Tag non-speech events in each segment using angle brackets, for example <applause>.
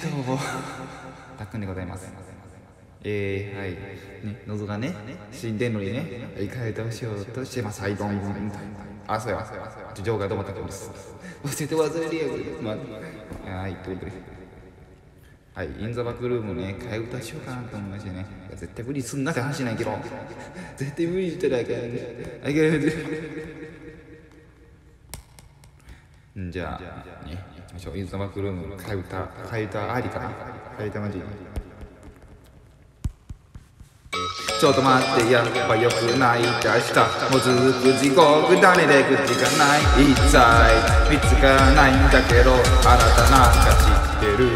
どうもたっくんでございます。えー、はい。ねのぞがね死んでんのにね行かれてしようとしてます。はいどんどんあそうや。ジョーがどうもたっくんです。忘れて忘れるやつまはいということではい、インザバックルームね、替え歌しようかなと思いましてね、絶対無理すんなって話しないけど、絶対無理してないからね、あけ <laughs> んじゃあ、ね、ましょう。インザバックルーム、替え歌、替え歌ありかな。替え歌マジちょっと待って、やっぱよくない出したもう続く地獄種で口がない。一切見つからないんだけどあなたなんか知ってる。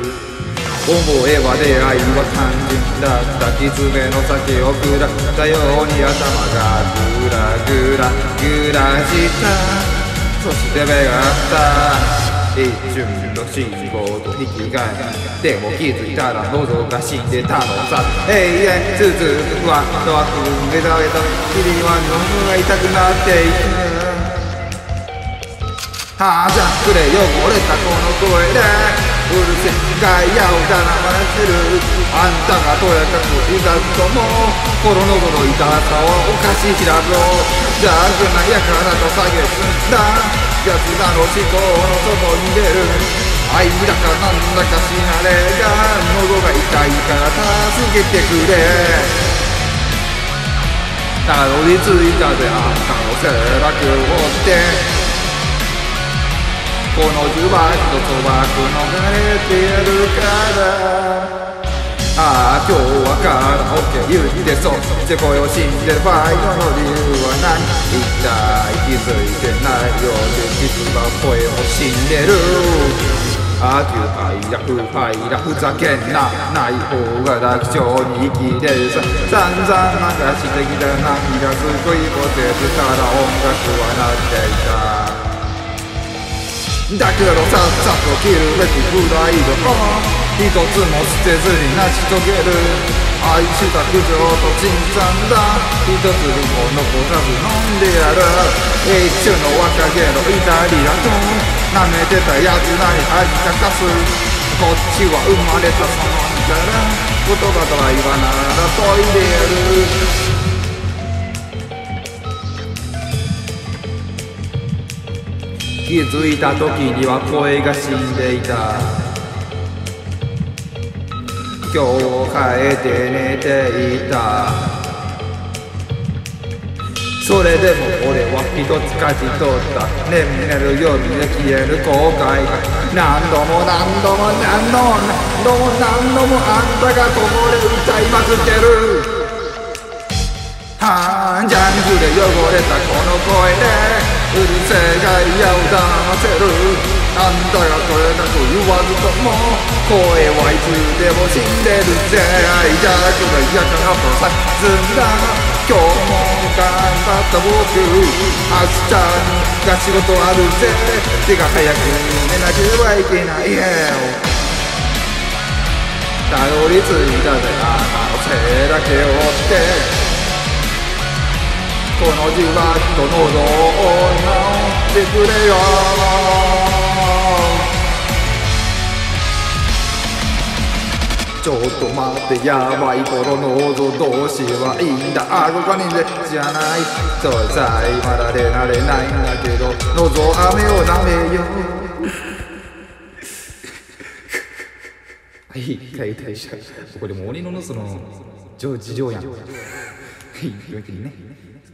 思えば出会いは肝心だった。きつめの酒を下ったように頭がグラグラグラした。そして目が合った一瞬の信号と引き換えでも気づいたら喉が死んでたのさ。永遠続くワクワク目覚めた君は喉が痛くなっていくはあじゃくれ汚れたこの声でうるせえ外野をだらまらせるあんたがとやかくうざくとも心のこの痛さはおかしいらぞ邪悪なやからと下げすんだ奴らの思考の外に出る。愛だかなんだか死なれが喉が痛いから助けてくれ。たどり着いたぜあんたの背中を追ってこの呪縛と賭博逃れてやるから。ああ今日はカラオケ言ってそう。して声を信じてる場合の理由は何一体気づいてないよ。うで実は声を死んでる。あきゅハイラフハイラふざけんな。ない方が楽勝に生きれるさ。散々流してきた涙すごいポテトから音楽は鳴っていた。だけどさっさと切るべきプライド一つも捨てずに成し遂げる。愛した苦情と陳さんだ。一つにも残さず飲んでやる。一種の若気のイタリアと。舐めてたやつなに恥かかすこっちは生まれたその日から。言葉とは言わならといでやる。気づいた時には声が死んでいた。今日変えて寝ていた。それでも俺は一つ勝ち取った。眠れる夜で消える後悔。が何度も何度も何度も何度も何度もあんたがこぼれ歌いまくってる。はあジャングで汚れたこの声でうるせえ外野を騙せる。あんたがこれなく言わずとも声はいつでも死んでるぜ愛弱が嫌からとさずんだ今日も頑張った僕明日が仕事あるぜ手が早く寝なければいけないよたどり着いたぜあの背だけを追ってこのじわっと喉を治ってくれよちょっと待ってやばい頃の喉どうしはいいんだあここにでじゃないそうさまだでなれないんだけど喉飴を舐めよはい。大体しかこれも鬼ののその上事情やん。はいというわけでね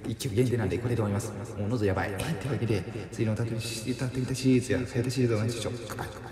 一曲限定なんでこれで終わります。もう喉やばい。というわけで、次の歌ってきたシリーズや、フェイトシリーズをお願いしましょう。